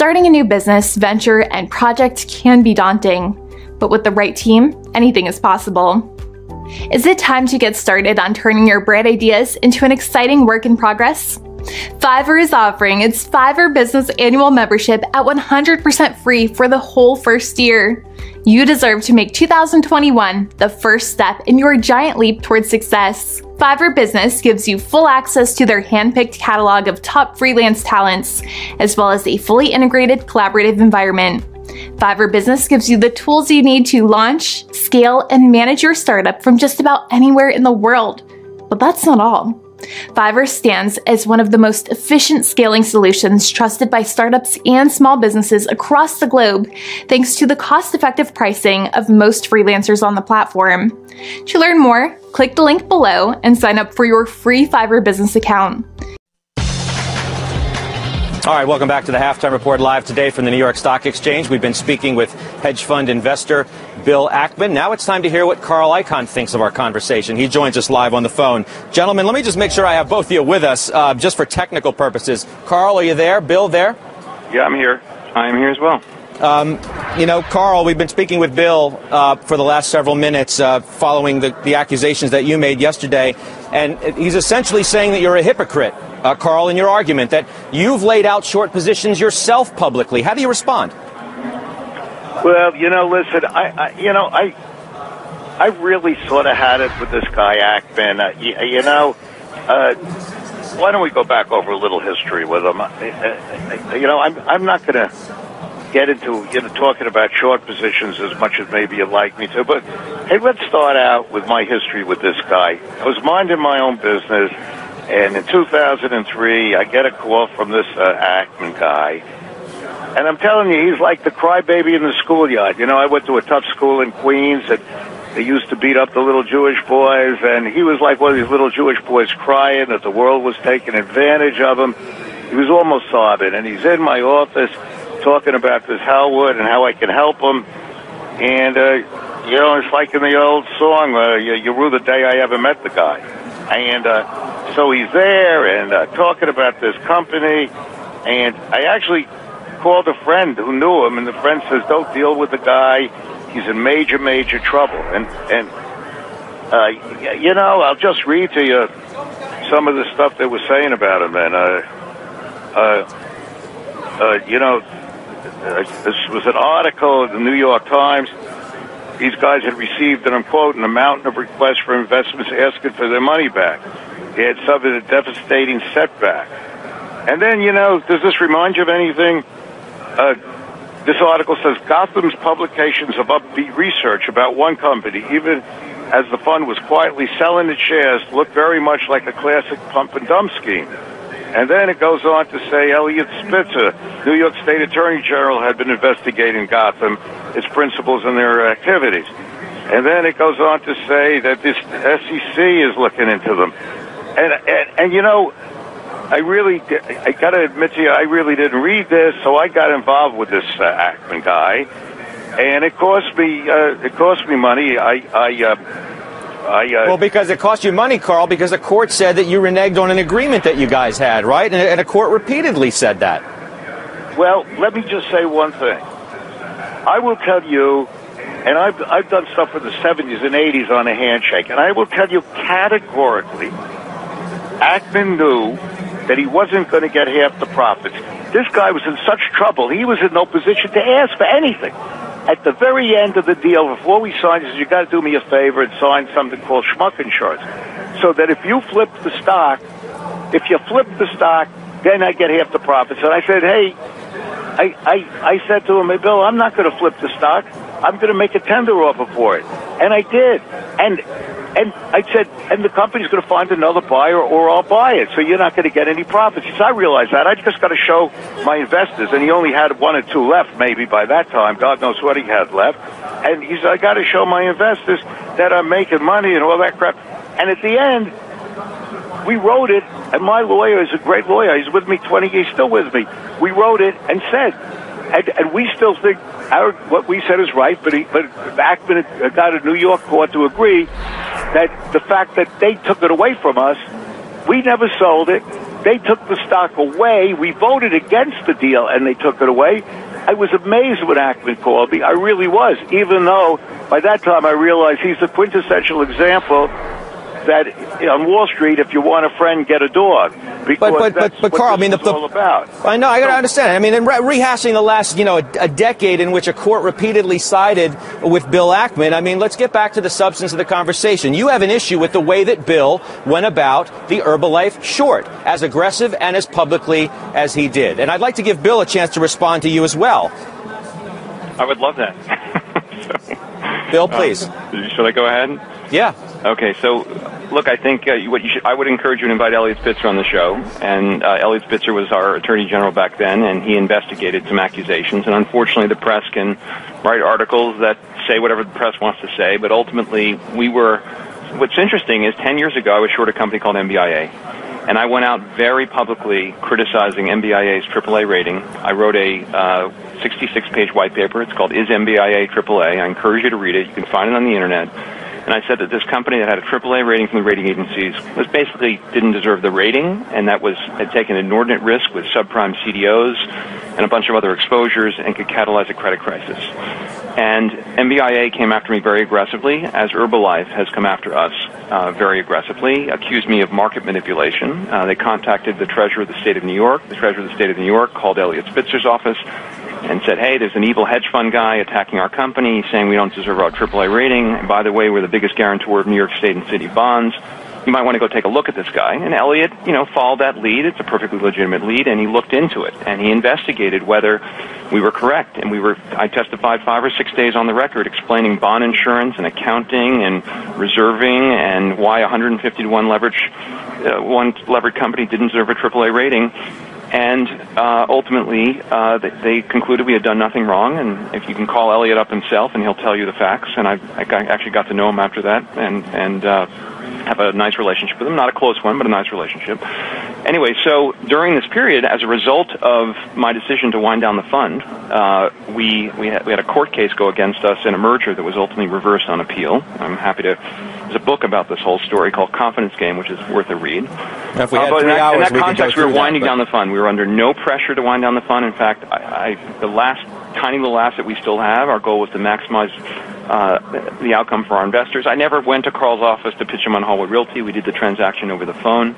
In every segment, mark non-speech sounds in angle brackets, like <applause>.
Starting a new business, venture, and project can be daunting, but with the right team, anything is possible. Is it time to get started on turning your bright ideas into an exciting work in progress? Fiverr is offering its Fiverr Business Annual Membership at 100% free for the whole first year. You deserve to make 2021 the first step in your giant leap towards success. Fiverr Business gives you full access to their handpicked catalog of top freelance talents, as well as a fully integrated collaborative environment. Fiverr Business gives you the tools you need to launch, scale, and manage your startup from just about anywhere in the world. But that's not all. Fiverr stands as one of the most efficient scaling solutions trusted by startups and small businesses across the globe, thanks to the cost effective pricing of most freelancers on the platform. To learn more, click the link below and sign up for your free Fiverr business account. All right, welcome back to the Halftime Report live today from the New York Stock Exchange. We've been speaking with hedge fund investor Bill Ackman. Now it's time to hear what Carl Icahn thinks of our conversation. He joins us live on the phone. Gentlemen, let me just make sure I have both of you with us uh, just for technical purposes. Carl, are you there? Bill, there? Yeah, I'm here. I'm here as well. Um, you know, Carl, we've been speaking with Bill uh, for the last several minutes uh, following the, the accusations that you made yesterday, and he's essentially saying that you're a hypocrite uh, Carl, in your argument that you've laid out short positions yourself publicly. How do you respond? Well, you know, listen, I, I you know, I, I really sort of had it with this guy Ackman. Uh, you, you, know, uh, why don't we go back over a little history with him? Uh, uh, you know, I'm, I'm not going to get into you know talking about short positions as much as maybe you'd like me to, but hey, let's start out with my history with this guy. I was minding my own business. And in 2003, I get a call from this uh, Ackman guy. And I'm telling you, he's like the crybaby in the schoolyard. You know, I went to a tough school in Queens that they used to beat up the little Jewish boys, and he was like one of these little Jewish boys crying that the world was taking advantage of him. He was almost sobbing, and he's in my office talking about this Hallwood and how I can help him. And, uh, you know, it's like in the old song, uh, you, you rue the day I ever met the guy. And, uh, so he's there and uh, talking about this company. And I actually called a friend who knew him, and the friend says, "Don't deal with the guy. He's in major, major trouble." And and uh, you know, I'll just read to you some of the stuff they were saying about him. And uh, uh, uh, you know, uh, this was an article in the New York Times. These guys had received, and I'm quoting, a mountain of requests for investments asking for their money back. He had suffered a devastating setback. And then, you know, does this remind you of anything? Uh, this article says Gotham's publications of upbeat research about one company, even as the fund was quietly selling its shares, looked very much like a classic pump and dump scheme. And then it goes on to say Eliot Spitzer, New York State Attorney General, had been investigating Gotham, its principals, and their activities. And then it goes on to say that this SEC is looking into them and, and, and you know, I really, I got to admit to you, I really didn't read this, so I got involved with this uh, Ackman guy, and it cost me, uh, it cost me money. I, I, uh, I, uh, well, because it cost you money, Carl, because the court said that you reneged on an agreement that you guys had, right? And, and a court repeatedly said that. Well, let me just say one thing. I will tell you, and I've, I've done stuff in the 70s and 80s on a handshake, and I will tell you categorically Ackman knew that he wasn't going to get half the profits. This guy was in such trouble, he was in no position to ask for anything. At the very end of the deal, before we signed, he said, you got to do me a favor and sign something called Schmuck Insurance. So that if you flip the stock, if you flip the stock, then I get half the profits. And I said, hey, I, I, I said to him, hey, Bill, I'm not going to flip the stock. I'm going to make a tender offer for it. And I did. And and I said, and the company's going to find another buyer or I'll buy it. So you're not going to get any profits. Said, I realized that. I just got to show my investors. And he only had one or two left maybe by that time. God knows what he had left. And he said, I got to show my investors that I'm making money and all that crap. And at the end, we wrote it, and my lawyer is a great lawyer. He's with me 20 years, still with me. We wrote it and said, and, and we still think our, what we said is right, but, he, but Ackman got a New York court to agree that the fact that they took it away from us, we never sold it. They took the stock away. We voted against the deal, and they took it away. I was amazed when Ackman called me. I really was, even though by that time I realized he's the quintessential example that on Wall Street, if you want a friend, get a dog. Because but but but, but Carl, I mean, the, the, all about. I know, I got to understand. I mean, in re- rehashing the last, you know, a, a, decade in which a court repeatedly sided with Bill Ackman. I mean, let's get back to the substance of the conversation. You have an issue with the way that Bill went about the Herbalife short, as aggressive and as publicly as he did. And I'd like to give Bill a chance to respond to you as well. I would love that. so, <laughs> Bill, please. Uh, should I go ahead? Yeah. Okay, so look, I think uh, what you should, I would encourage you to invite Eliot Spitzer on the show. And uh, Eliot Spitzer was our Attorney General back then, and he investigated some accusations. And unfortunately, the press can write articles that say whatever the press wants to say, but ultimately, we were. What's interesting is 10 years ago, I was short a company called MBIA. And I went out very publicly criticizing MBIA's AAA rating. I wrote a uh, 66 page white paper. It's called Is MBIA AAA? I encourage you to read it. You can find it on the internet and I said that this company that had a AAA rating from the rating agencies was basically didn't deserve the rating, and that was had taken inordinate risk with subprime CDOs and a bunch of other exposures, and could catalyze a credit crisis. And MBIA came after me very aggressively, as Herbalife has come after us uh, very aggressively, accused me of market manipulation. Uh, they contacted the treasurer of the state of New York. The treasurer of the state of New York called Eliot Spitzer's office and said, hey, there's an evil hedge fund guy attacking our company, saying we don't deserve our AAA rating. And by the way, we're the biggest guarantor of New York State and city bonds. You might want to go take a look at this guy. And Eliot, you know, followed that lead. It's a perfectly legitimate lead, and he looked into it and he investigated whether we were correct. And we were. I testified five or six days on the record explaining bond insurance and accounting and reserving and why 150 to one leverage, uh, one levered company didn't deserve a AAA rating and uh, ultimately uh, they they, concluded we had done nothing wrong. And if you can call Eliot up himself, and he'll tell you the facts. And I, I actually got to know him after that, and and uh, have a nice relationship with him. Not a close one, but a nice relationship. Anyway, so during this period, as a result of my decision to wind down the fund, uh, we we had, we had a court case go against us in a merger that was ultimately reversed on appeal. I'm happy to there's a book about this whole story called Confidence Game, which is worth a read. If we had uh, three in that, hours, in that we context, we were winding that, down the fund. We were under no pressure to wind down the fund. In fact, I, I, the last tiny little asset we still have, our goal was to maximize the outcome for our investors. I never went to Carl's office to pitch him on Hallwood Realty. We did the transaction over the phone,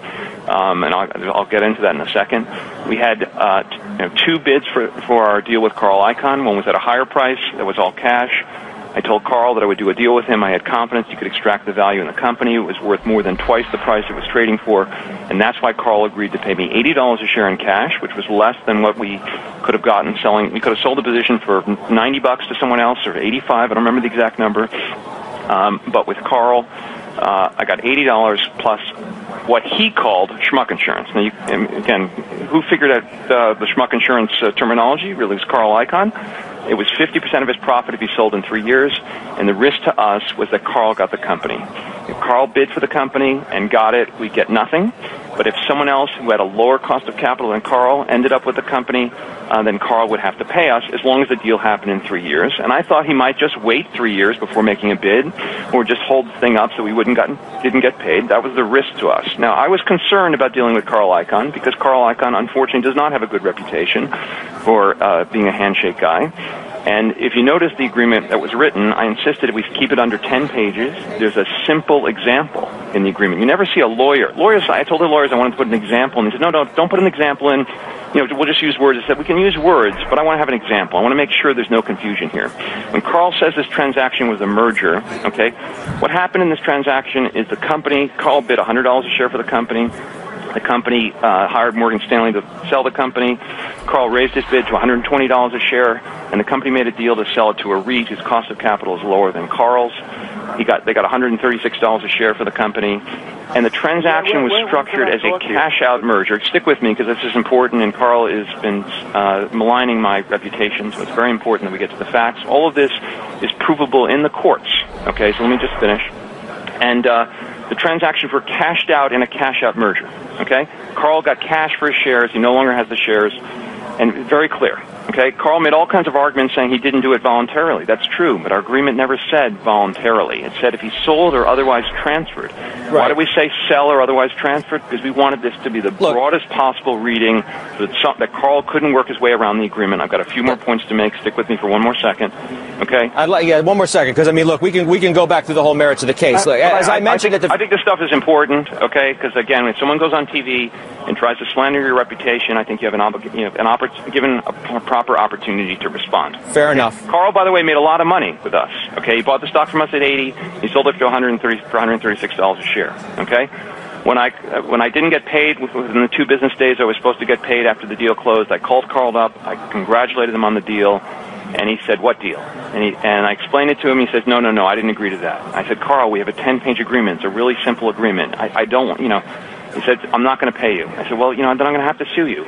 um, and I'll, I'll, get into that in a second. We had uh, t- you know, two bids for, for our deal with Carl Icahn. One was at a higher price, that was all cash. I told Carl that I would do a deal with him. I had confidence he could extract the value in the company. It was worth more than twice the price it was trading for, and that's why Carl agreed to pay me $80 a share in cash, which was less than what we could have gotten selling. We could have sold the position for 90 bucks to someone else or 85. I don't remember the exact number. Um, but with Carl, uh, I got $80 plus what he called schmuck insurance. Now, you, again, who figured out uh, the schmuck insurance uh, terminology? Really, was Carl Icahn. It was 50% of his profit if he sold in three years, and the risk to us was that Carl got the company. If Carl bid for the company and got it, we get nothing. But if someone else who had a lower cost of capital than Carl ended up with the company, uh, then Carl would have to pay us as long as the deal happened in three years. And I thought he might just wait three years before making a bid, or just hold the thing up so we wouldn't gotten, didn't get paid. That was the risk to us. Now I was concerned about dealing with Carl Icahn because Carl Icahn unfortunately does not have a good reputation for uh, being a handshake guy. And if you notice the agreement that was written, I insisted we keep it under 10 pages. There's a simple example in the agreement. You never see a lawyer. Lawyers, I told the lawyers I wanted to put an example, and they said, no, no, don't put an example in. You know, we'll just use words. I said, we can use words, but I want to have an example. I want to make sure there's no confusion here. When Carl says this transaction was a merger, okay, what happened in this transaction is the company, Carl bid $100 a share for the company. The company uh, hired Morgan Stanley to sell the company. Carl raised his bid to $120 a share, and the company made a deal to sell it to a REIT whose cost of capital is lower than Carl's. He got they got $136 a share for the company, and the transaction was structured as a cash-out merger. Stick with me because this is important, and Carl has been uh, maligning my reputation, so it's very important that we get to the facts. All of this is provable in the courts. Okay, so let me just finish. And uh, the transactions were cashed out in a cash out merger. Okay? Carl got cash for his shares. He no longer has the shares. And very clear. Okay, Carl made all kinds of arguments saying he didn't do it voluntarily. That's true, but our agreement never said voluntarily. It said if he sold or otherwise transferred. Right. Why do we say sell or otherwise transferred? Because we wanted this to be the Look. broadest possible reading that, some, that Carl couldn't work his way around the agreement. I've got a few more points to make. Stick with me for one more second. Okay? I'd like, yeah, one more second, because I mean, look, we can we can go back through the whole merits of the case. Uh, look, as I, I mentioned, I think, the... I think this stuff is important. Okay, because again, when someone goes on TV and tries to slander your reputation, I think you have an, oblig- you know, an oppor- given a proper opportunity to respond. Fair enough. Carl, by the way, made a lot of money with us. Okay, he bought the stock from us at 80. He sold it for 130 for 136 dollars a share. Okay. When I when I didn't get paid within the two business days I was supposed to get paid after the deal closed, I called Carl up. I congratulated him on the deal, and he said, "What deal?" And he and I explained it to him. He says, "No, no, no, I didn't agree to that." I said, "Carl, we have a 10-page agreement. It's a really simple agreement. I, I don't, you know." He said, I'm not going to pay you. I said, well, you know, then I'm going to have to sue you.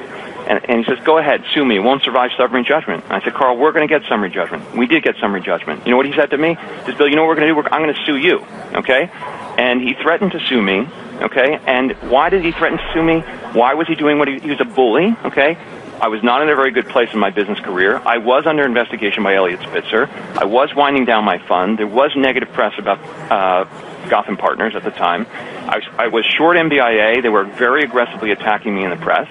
And, and he says, go ahead, sue me. Won't survive summary judgment. And I said, Carl, we're going to get summary judgment. We did get summary judgment. You know what he said to me? He says, Bill, you know what we're going to do? We're, I'm going to sue you. Okay? And he threatened to sue me. Okay? And why did he threaten to sue me? Why was he doing what he, he was a bully? Okay? I was not in a very good place in my business career. I was under investigation by Eliot Spitzer. I was winding down my fund. There was negative press about uh, Gotham Partners at the time. I I was short MBIA. They were very aggressively attacking me in the press.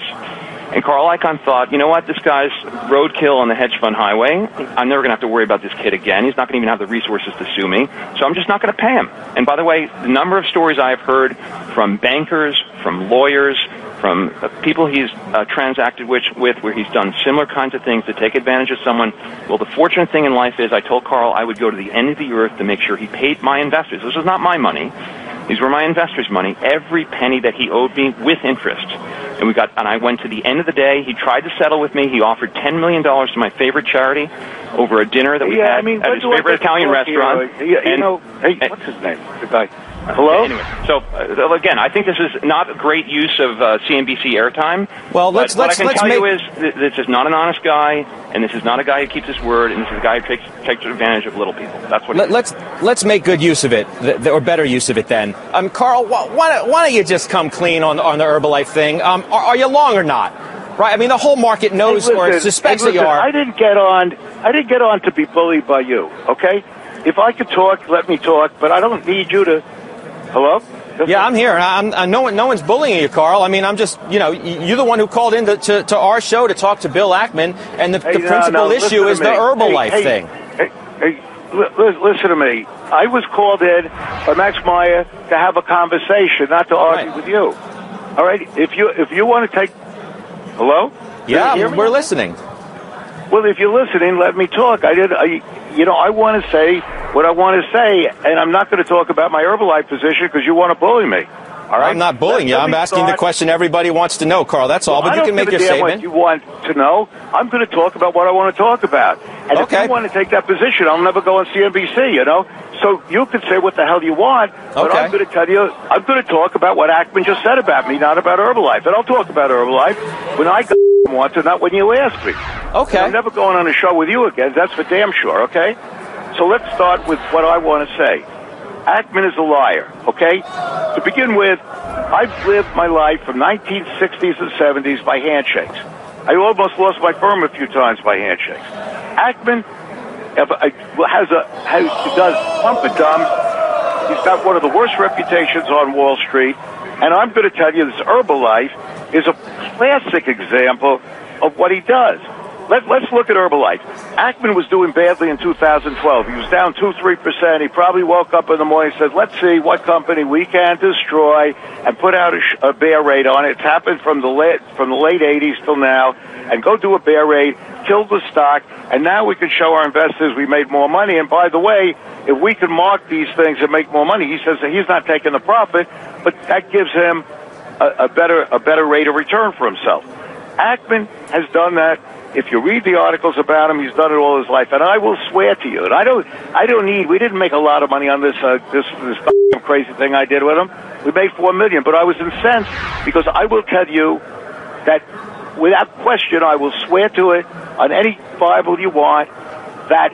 And Carl Icahn thought, you know what, this guy's roadkill on the hedge fund highway. I'm never going to have to worry about this kid again. He's not going to even have the resources to sue me. So I'm just not going to pay him. And by the way, the number of stories I have heard from bankers, from lawyers, from people he's uh, transacted with, with, where he's done similar kinds of things to take advantage of someone. Well, the fortunate thing in life is I told Carl I would go to the end of the earth to make sure he paid my investors. This is not my money. These were my investors' money. Every penny that he owed me with interest. And we got, and I went to the end of the day. He tried to settle with me. He offered ten million dollars to my favorite charity over a dinner that we yeah, had I mean, at his favorite Italian restaurant. You, you know, hey, what's his name? The guy. Hello. Anyway, so uh, again, I think this is not a great use of uh, CNBC airtime. Well, let's what let's I can let's tell make... you is th- this is not an honest guy, and this is not a guy who keeps his word, and this is a guy who takes takes advantage of little people. That's what. Let, let's let's make good use of it, th- th- or better use of it. Then, um, Carl, why, why, don't, why don't you just come clean on on the Herbalife thing? Um, are, are you long or not? Right. I mean, the whole market knows hey, listen, or suspects hey, listen, that you are. I didn't get on. I didn't get on to be bullied by you. Okay. If I could talk, let me talk. But I don't need you to. Hello. Yeah, I'm here. I'm, I, no, one, no one's bullying you, Carl. I mean, I'm just, you know, you're the one who called in to, to, to our show to talk to Bill Ackman, and the, hey, the no, principal no, issue is the Herbalife hey, thing. Hey, hey, li- listen to me. I was called in by Max Meyer to have a conversation, not to argue Right. with you. All right. If you if you want to take, hello. Yeah, Can you hear me? we're listening. Well, if you're listening, let me talk. I did. I, you know, I want to say what I want to say, and I'm not going to talk about my Herbalife position because you want to bully me. All right. I'm not bullying you. I'm asking the question everybody wants to know, Carl. That's all. Well, but you can make your statement. What you want to know? I'm going to talk about what I want to talk about. And if Okay. you want to take that position, I'll never go on CNBC. You know, so you can say what the hell you want, but Okay. I'm going to tell you, I'm going to talk about what Ackman just said about me, not about Herbalife. And I'll talk about Herbalife when I <laughs> want to, not when you ask me. Okay. I'm never going on a show with you again. That's for damn sure. Okay. So let's start with what I want to say. Ackman is a liar, okay? To begin with, I've lived my life from 1960s and 70s by handshakes. I almost lost my firm a few times by handshakes. Ackman has a has does pump and dump. He's got one of the worst reputations on Wall Street, and I'm going to tell you this Herbalife is a classic example of what he does. Let, let's look at Herbalife. Ackman was doing badly in 2012. He was down 2 3%. He probably woke up in the morning and said, let's see what company we can destroy and put out a, sh- a bear raid on it. It's happened from the, late, from the late 80s till now. And go do a bear raid, kill the stock, and now we can show our investors we made more money. And by the way, if we can mark these things and make more money, he says that he's not taking the profit, but that gives him a, a better a better rate of return for himself. Ackman has done that. If you read the articles about him, he's done it all his life, and I will swear to you. And I don't, I don't need. We didn't make a lot of money on this, uh, this, this crazy thing I did with him. We made four million, but I was incensed because I will tell you that, without question, I will swear to it on any Bible you want that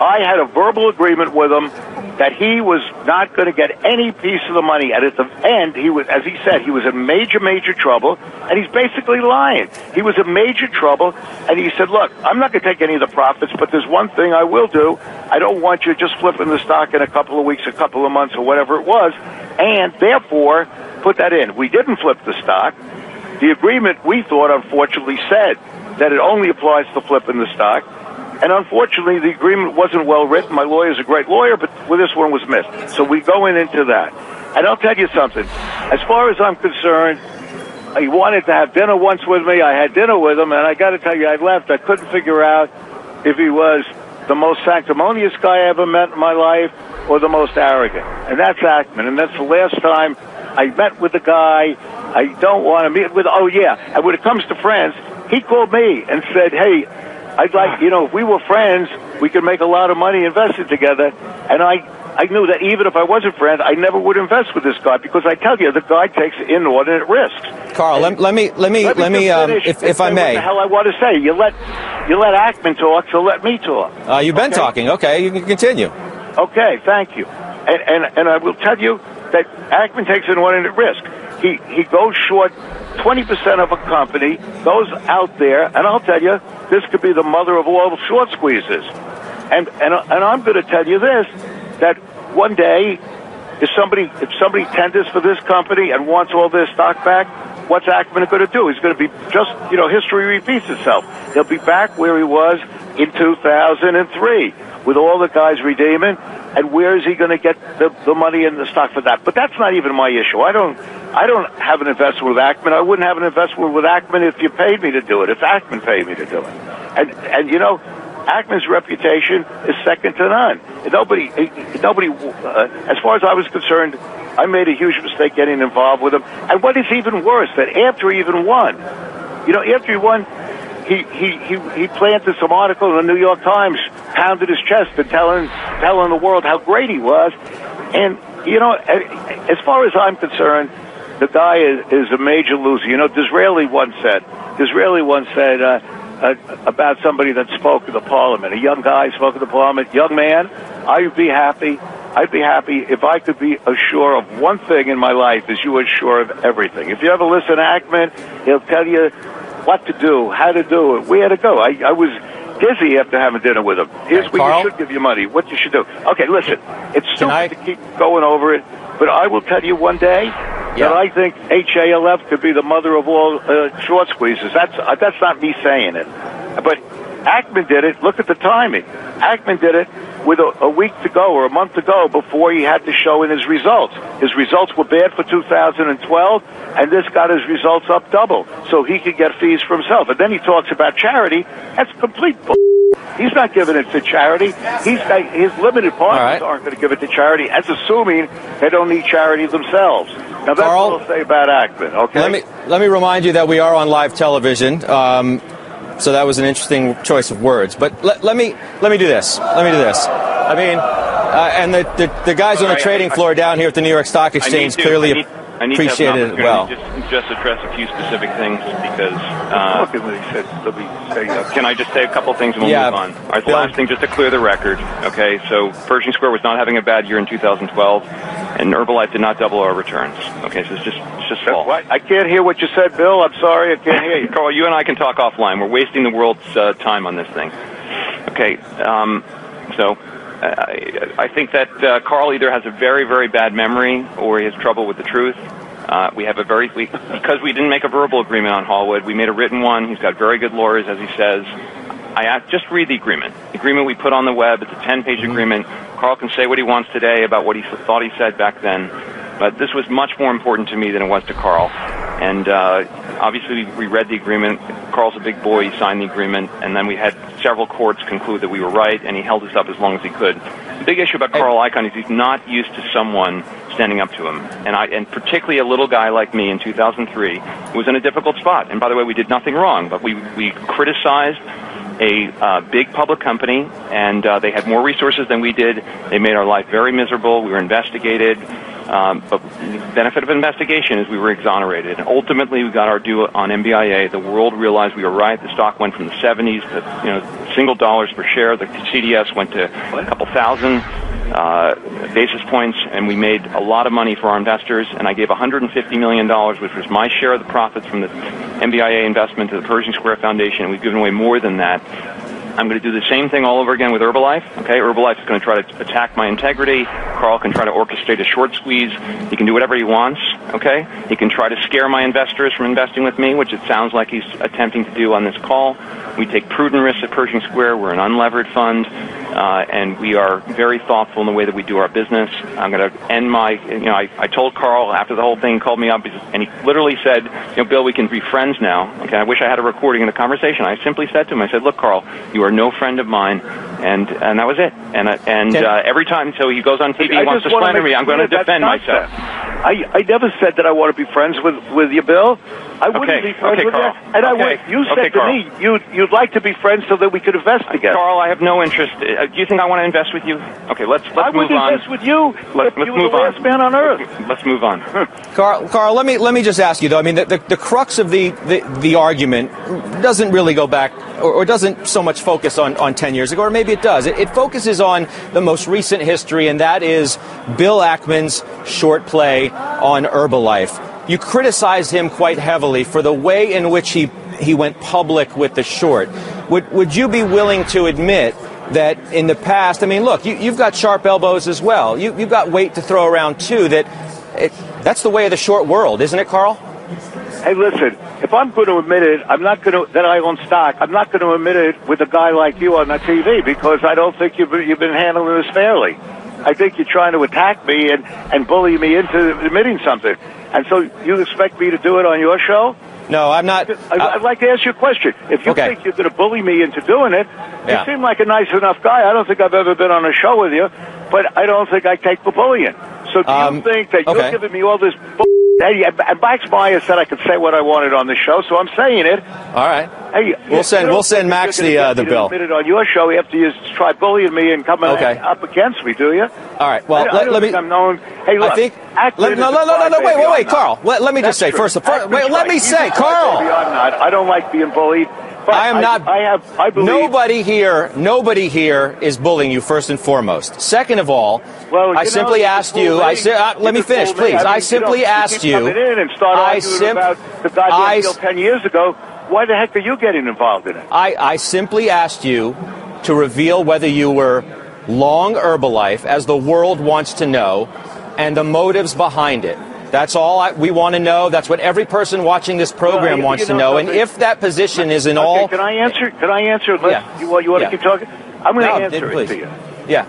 I had a verbal agreement with him that he was not going to get any piece of the money. And at the end, he was, as he said, he was in major, major trouble. And he's basically lying. He was in major trouble. And he said, look, I'm not going to take any of the profits, but there's one thing I will do. I don't want you just flipping the stock in a couple of weeks, a couple of months, or whatever it was. And therefore, put that in. We didn't flip the stock. The agreement, we thought, unfortunately, said that it only applies to flipping the stock. And unfortunately, the agreement wasn't well written. My lawyer's a great lawyer, but this one was missed. So we go in into that. And I'll tell you something. As far as I'm concerned, he wanted to have dinner once with me. I had dinner with him, and I got to tell you, I left. I couldn't figure out if he was the most sanctimonious guy I ever met in my life or the most arrogant. And that's Ackman. And that's the last time I met with the guy. I don't want to meet with. Oh yeah. And when it comes to friends, he called me and said, "Hey, I'd like, you know, if we were friends, we could make a lot of money investing together. And I, I knew that even if I wasn't friends, I never would invest with this guy because I tell you, the guy takes inordinate risks. Carl, let, let, me let me let me, let me um, if, if I may. What the hell I want to say? You let you let Ackman talk, so let me talk. Uh, you've been okay? talking. Okay, you can continue. Okay, thank you. And and and I will tell you that Ackman takes inordinate risk. He he goes short 20% of a company goes out there, and I'll tell you, this could be the mother of all short squeezes. And, and, and I'm going to tell you this, that one day, if somebody, if somebody tenders for this company and wants all their stock back, what's Ackman going to do? He's going to be just, you know, history repeats itself. He'll be back where he was in 2003 with all the guys redeeming, and where is he going to get the, the money in the stock for that? But that's not even my issue. I don't I don't have an investment with Ackman. I wouldn't have an investment with Ackman if you paid me to do it. If Ackman paid me to do it, and and you know, Ackman's reputation is second to none. Nobody, nobody. Uh, as far as I was concerned, I made a huge mistake getting involved with him. And what is even worse, that after he even won, you know, after he won, he, he, he, he planted some article in the New York Times, pounded his chest and telling, telling the world how great he was. And, you know, as far as I'm concerned, the guy is, is a major loser. You know, Disraeli once said, Disraeli once said, uh, uh, about somebody that spoke in the parliament, a young guy spoke in the parliament, young man, I'd be happy. I'd be happy if I could be assured of one thing in my life is you are sure of everything. If you ever listen to Ackman, he'll tell you what to do, how to do it, where to go. I, I was dizzy after having dinner with him. Here's where Carl? you should give your money, what you should do. Okay, listen, it's stupid I... to keep going over it, but I will tell you one day yeah. that I think HALF could be the mother of all uh, short squeezes. That's uh, that's not me saying it, but Ackman did it. Look at the timing. Ackman did it with a, a, week to go or a month to go before he had to show in his results. His results were bad for 2012, and this got his results up double, so he could get fees for himself. And then he talks about charity. That's complete bull. He's not giving it to charity. He's his limited partners right. aren't going to give it to charity. That's assuming they don't need charity themselves. Now that's Carl, what I'll say about Ackman. Okay. Let me let me remind you that we are on live television. Um, so that was an interesting choice of words. But let, let me let me do this. Let me do this. I mean, uh, and the, the, the guys on the trading floor down here at the New York Stock Exchange clearly. I need appreciate to have it well. Just, just address a few specific things because. Uh, can I just say a couple things and we'll yeah, move on? All right, the last thing, just to clear the record. Okay, so Pershing Square was not having a bad year in 2012, and Herbalife did not double our returns. Okay, so it's just it's just false. I can't hear what you said, Bill. I'm sorry, I can't hear you. <laughs> Carl, you and I can talk offline. We're wasting the world's uh, time on this thing. Okay, um, so I, I think that uh, Carl either has a very, very bad memory or he has trouble with the truth. Uh, we have a very we, because we didn't make a verbal agreement on Hallwood. We made a written one. He's got very good lawyers, as he says. I asked, just read the agreement. The agreement we put on the web. It's a 10-page mm-hmm. agreement. Carl can say what he wants today about what he thought he said back then, but this was much more important to me than it was to Carl. And uh, obviously, we read the agreement. Carl's a big boy. He signed the agreement, and then we had several courts conclude that we were right, and he held us up as long as he could. The big issue about Carl Icahn is he's not used to someone standing up to him, and I, and particularly a little guy like me in 2003 who was in a difficult spot. And by the way, we did nothing wrong, but we we criticized a uh, big public company, and uh, they had more resources than we did. They made our life very miserable. We were investigated. Um, but the benefit of investigation is we were exonerated. And ultimately, we got our due on MBIA. The world realized we were right. The stock went from the 70s to you know single dollars per share. The CDS went to a couple thousand. uh, basis points, and we made a lot of money for our investors. And I gave $150 million, which was my share of the profits from the MBIA investment to the Pershing Square Foundation. And we've given away more than that. I'm going to do the same thing all over again with Herbalife. Okay, Herbalife is going to try to attack my integrity. Carl can try to orchestrate a short squeeze. He can do whatever he wants. Okay, he can try to scare my investors from investing with me, which it sounds like he's attempting to do on this call. We take prudent risks at Pershing Square. We're an unlevered fund, uh, and we are very thoughtful in the way that we do our business. I'm going to end my, you know, I, I told Carl after the whole thing called me up, and he literally said, you know, Bill, we can be friends now. Okay, I wish I had a recording of the conversation. I simply said to him, I said, look, Carl, you are no friend of mine, and and that was it. And uh, and uh, every time, so he goes on TV, he wants to slander me. I'm going to defend myself. I, I never said that I want to be friends with, with you, Bill. I wouldn't Okay, be friends okay, with Carl. you. And I would, you said okay, to Carl. me you'd, you'd like to be friends so that we could invest together. Carl, I have no interest. Uh, do you think I want to invest with you? Okay, let's let's I move would invest with you Let, if let's you were move the on. last man on earth. Let's move on. <laughs> Carl, Carl, let me let me just ask you though. I mean, the, the, the crux of the, the, the argument doesn't really go back, or, or doesn't so much focus on, on ten years ago, or maybe it does. It, it focuses on the most recent history, and that is Bill Ackman's short play on Herbalife. You criticized him quite heavily for the way in which he he went public with the short. Would would you be willing to admit? That in the past, I mean, look, you, you've got sharp elbows as well. You, you've got weight to throw around too. That it, that's the way of the short world, isn't it, Carl? Hey, listen, if I'm going to admit it, I'm not going to, that I own stock, I'm not going to admit it with a guy like you on the TV because I don't think you've you've been handling this fairly. I think you're trying to attack me and, and bully me into admitting something. And so you expect me to do it on your show? No, I'm not. I, I'd like to ask you a question. If you Okay. think you're going to bully me into doing it, Yeah. you seem like a nice enough guy. I don't think I've ever been on a show with you, but I don't think I take the bullying. So do Um, you think that okay. you're giving me all this bull? Hey, and Max Meyer said I could say what I wanted on the show, so I'm saying it. All right. Hey, We'll send- we'll send Max the, uh, the bill. admit it on your show after you try bullying me and coming Okay. up against me, do you? All right. Well, I, I let, don't let me. I'm known. Hey, look, I think. Let, no, no, no, no, no. Wait, wait, wait. Carl. Let, let me That's just say true. first. first wait, let me say, Carl. I'm not. I don't like being bullied. But I am not. I have. I believe. Nobody here, nobody here is bullying you. First and foremost. Second of all, Well, I know, simply asked you. I si- uh, let me finish, please. I, mean, I you simply asked you. in and start I sim- about the goddamn deal ten years ago. Why the heck are you getting involved in it? I, I simply asked you to reveal whether you were long Herbalife, as the world wants to know, and the motives behind it. That's all I, we want to know. That's what every person watching this program Well, wants you to know know. And if that position is in okay, all, can I answer? Can I answer? Let's, Yeah. You, want- you want Yeah. to keep talking? I'm going to No, answer it to you. yeah,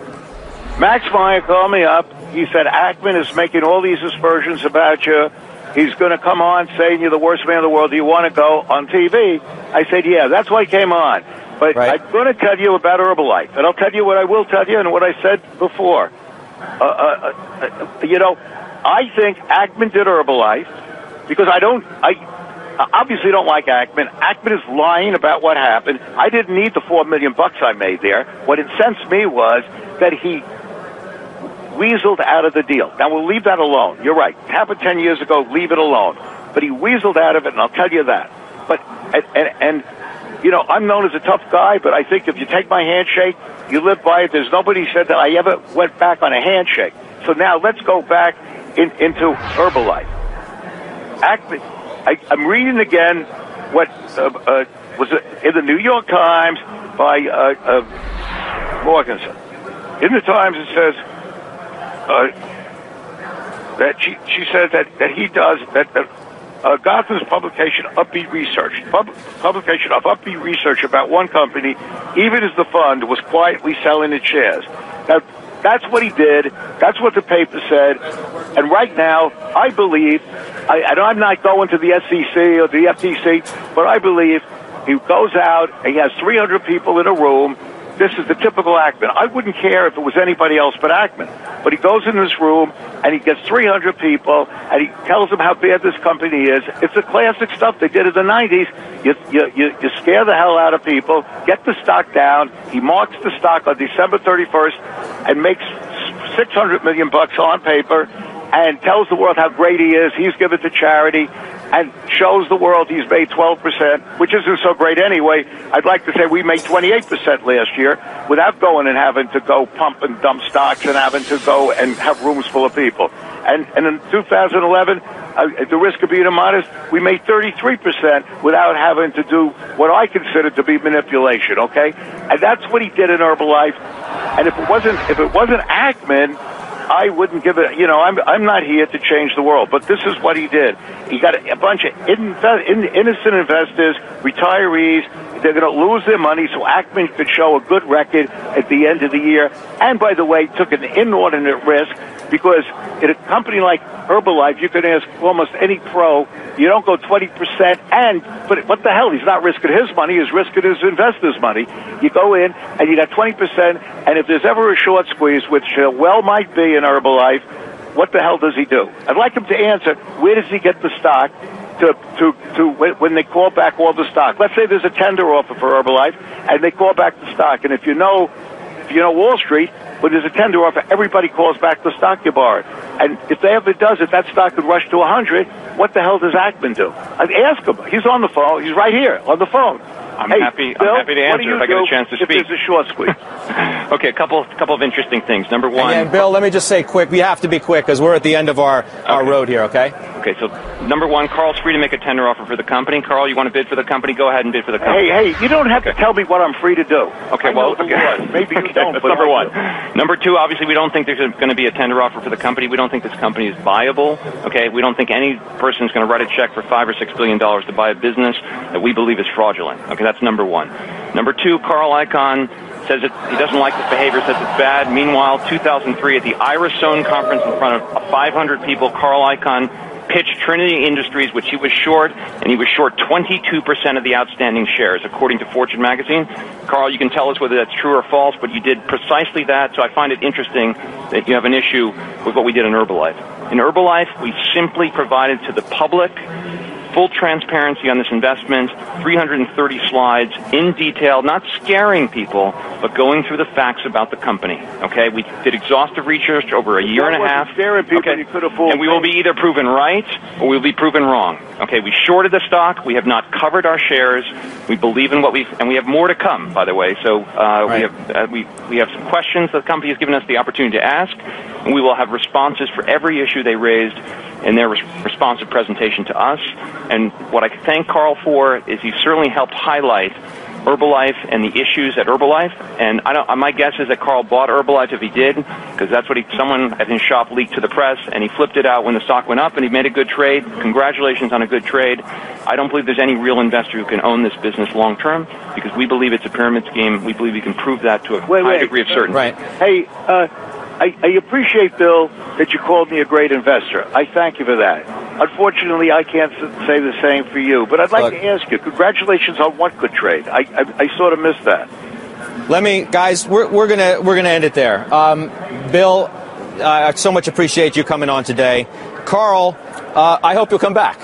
Max Meyer called me up. He said Ackman is making all these aspersions about you. He's going to come on saying you're the worst man in the world. Do you want to go on TV? I said, yeah. That's why I came on. But Right. I'm going to tell you about Herbalife, and I'll tell you what I will tell you and what I said before. Uh, uh, uh, uh, you know, I think Ackman did Herbalife because I don't. I obviously don't like Ackman. Ackman is lying about what happened. I didn't need the four million bucks I made there. What incensed me was that he weaseled out of the deal. Now we'll leave that alone. You're right. It happened ten years ago. Leave it alone. But he weaseled out of it, and I'll tell you that. But and, and, and you know, I'm known as a tough guy, but I think if you take my handshake, you live by it. There's nobody said that I ever went back on a handshake. So now let's go back in, into Herbalife. Ackman, I, I'm reading again what uh, uh, was in the New York Times by uh, uh, Morgenson. In the Times, it says uh, that she she says that, that he does that. that uh, Gotham's publication, Upbeat Research, pub, publication of Upbeat Research about one company, even as the fund was quietly selling its shares. Now, that's what he did. That's what the paper said. And right now, I believe, I, and I'm not going to the SEC or the FTC, but I believe he goes out and he has 300 people in a room. This is the typical Ackman. I wouldn't care if it was anybody else but Ackman. But he goes in this room and he gets 300 people and he tells them how bad this company is. It's the classic stuff they did in the 90s. You, you, you, you scare the hell out of people, get the stock down. He marks the stock on December 31st and makes 600 million bucks on paper and tells the world how great he is. He's given to charity. And shows the world he's made 12%, which isn't so great anyway. I'd like to say we made 28% last year without going and having to go pump and dump stocks and having to go and have rooms full of people. And, and in 2011, uh, at the risk of being immodest, we made 33% without having to do what I consider to be manipulation, okay? And that's what he did in Herbalife. And if it wasn't, if it wasn't Ackman, I wouldn't give it. You know, I'm I'm not here to change the world, but this is what he did. He got a bunch of innocent investors, retirees. They're going to lose their money, so Ackman could show a good record at the end of the year. And by the way, took an inordinate risk because in a company like Herbalife, you can ask almost any pro. You don't go 20%, and but what the hell? He's not risking his money; he's risking his investors' money. You go in and you got 20%, and if there's ever a short squeeze, which uh, well might be in Herbalife, what the hell does he do? I'd like him to answer. Where does he get the stock? To, to, to when they call back all the stock. Let's say there's a tender offer for Herbalife, and they call back the stock. And if you know, if you know Wall Street, when there's a tender offer, everybody calls back the stock you borrowed. And if they ever does it, that stock could rush to 100. What the hell does Ackman do? I'd ask him. He's on the phone. He's right here on the phone. I'm hey, happy. Bill, I'm happy to answer if I get a chance to if speak. there's a short squeeze. <laughs> okay, a couple couple of interesting things. Number one. And, and Bill, let me just say quick. We have to be quick because we're at the end of our, our road here. Okay. Okay, so number one, Carl's free to make a tender offer for the company. Carl, you want to bid for the company? Go ahead and bid for the company. hey, hey, you don't have to tell me what I'm free to do. Okay, I well, okay. Maybe you <laughs> Okay, don't. That's but number I one. do. Number two, obviously, we don't think there's going to be a tender offer for the company. We don't think this company is viable. Okay, we don't think any person is going to write a check for five or six billion dollars to buy a business that we believe is fraudulent. Okay, that's number one. Number two, Carl Icahn says it, he doesn't like this behavior, says it's bad. Meanwhile, 2003 at the Ira Sohn conference in front of 500 people, Carl Icahn pitched Trinity Industries, which he was short, and he was short 22% of the outstanding shares, according to Fortune magazine. Carl, you can tell us whether that's true or false, but you did precisely that, so I find it interesting that you have an issue with what we did in Herbalife. In Herbalife, we simply provided to the public full transparency on this investment, 330 slides in detail, not scaring people, but going through the facts about the company. Okay, we did exhaustive research over a year That and a half. scaring people. Okay, You could have fooled and we will be either proven right or we will be proven wrong. Okay, we shorted the stock. We have not covered our shares. We believe in what we've, and we have more to come. By the way, so uh, Right. we have uh, we we have some questions that the company has given us the opportunity to ask, and we will have responses for every issue they raised in their res- responsive presentation to us. And what I thank Carl for is he certainly helped highlight Herbalife and the issues at Herbalife. And I don't, my guess is that Carl bought Herbalife if he did, because that's what he, someone at his shop leaked to the press, and he flipped it out when the stock went up, and he made a good trade. Congratulations on a good trade. I don't believe there's any real investor who can own this business long term, because we believe it's a pyramid scheme. We believe we can prove that to a Wait, high wait. degree of certainty. Right. Hey, uh, I, I appreciate, Bill, that you called me a great investor. I thank you for that. Unfortunately, I can't say the same for you, but I'd like Look. to ask you, congratulations on what good trade. I, I, I sort of missed that. Let me, guys. We're, we're gonna we're gonna end it there. Um, Bill, I so much appreciate you coming on today. Carl, uh, I hope you'll come back.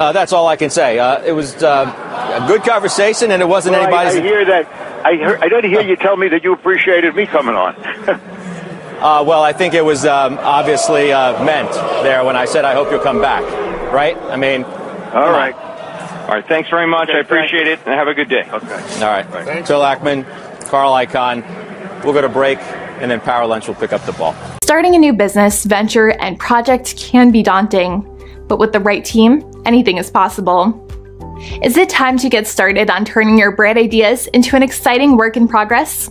Uh, that's all I can say. Uh, it was uh, a good conversation, and it wasn't Well, I, I anybody's. hear that. I, heard, I didn't hear you tell me that you appreciated me coming on. <laughs> Uh, well, I think it was um, obviously uh, meant there when I said I hope you'll come back. Right? I mean, All right. All right. Thanks very much. Okay, I appreciate it, and have a good day. Okay. all right. Bill Ackman, Carl Icahn. We'll go to break, and then Power Lunch will pick up the ball. Starting a new business, venture, and project can be daunting, but with the right team, anything is possible. Is it time to get started on turning your bright ideas into an exciting work in progress?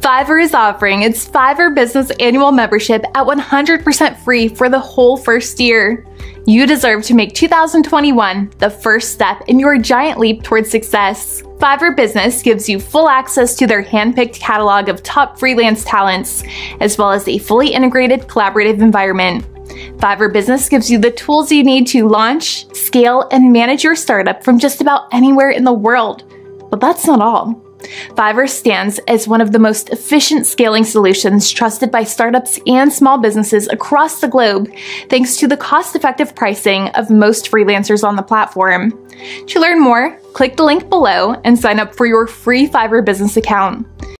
Fiverr is offering its Fiverr Business Annual Membership at 100% free for the whole first year. You deserve to make 2021 the first step in your giant leap towards success. Fiverr Business gives you full access to their handpicked catalog of top freelance talents, as well as a fully integrated collaborative environment. Fiverr Business gives you the tools you need to launch, scale, and manage your startup from just about anywhere in the world. But that's not all. Fiverr stands as one of the most efficient scaling solutions trusted by startups and small businesses across the globe, thanks to the cost effective pricing of most freelancers on the platform. To learn more, click the link below and sign up for your free Fiverr business account.